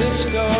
Francisco,